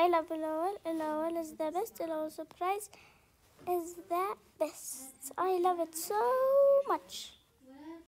I love LOL. LOL is the best LOL surprise is the best I love it so much